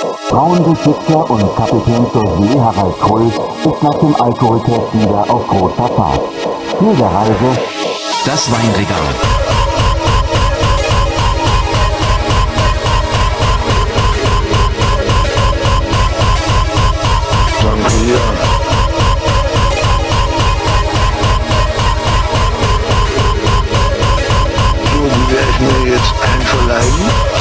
Frauenbesitzer und Kapitän zur See Harald Krull ist nach dem Alkoholtest wieder auf großer Fahrt. Ziel der Reise Das Weinregal. So, die werde ich mir jetzt einverleiben.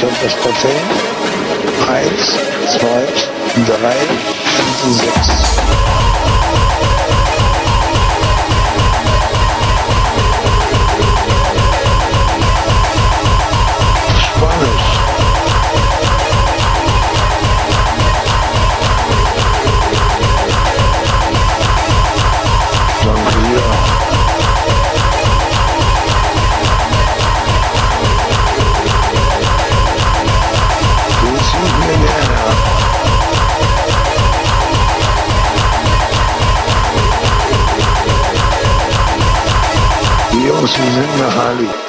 44 Prozent. Eins, zwei, drei, und sechs. Josie is in the Harley.